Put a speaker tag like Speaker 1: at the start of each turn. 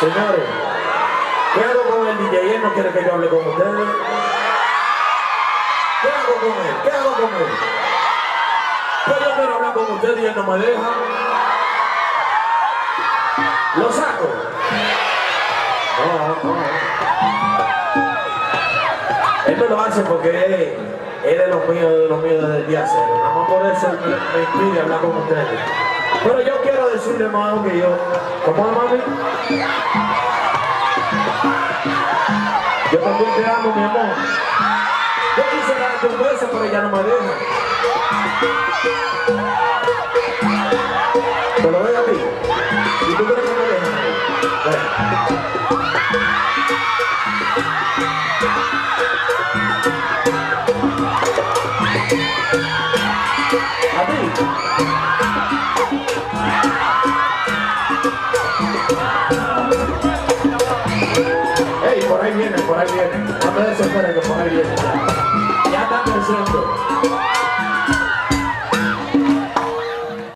Speaker 1: Señores, ¿qué hago con el DJ? Él no quiere que yo hable con ustedes. ¿Qué hago con él? ¿Qué hago con él? Pues yo quiero hablar con ustedes y él no me deja. ¿Lo saco? No, no. Él me lo hace porque es, es de los míos, de los míos desde el día cero. Nada más por eso él me, me impide hablar con ustedes. Pero yo quiero decirle, hermano, que yo... ¿Cómo es, mami? Yo también te amo, mi amor. Yo quisiera darte un beso, pero ella no me deja. Te lo doy a ti. ¿Y tú crees que me deja? A ti. Ahí viene, por ahí viene. No me desesperes que por ahí viene.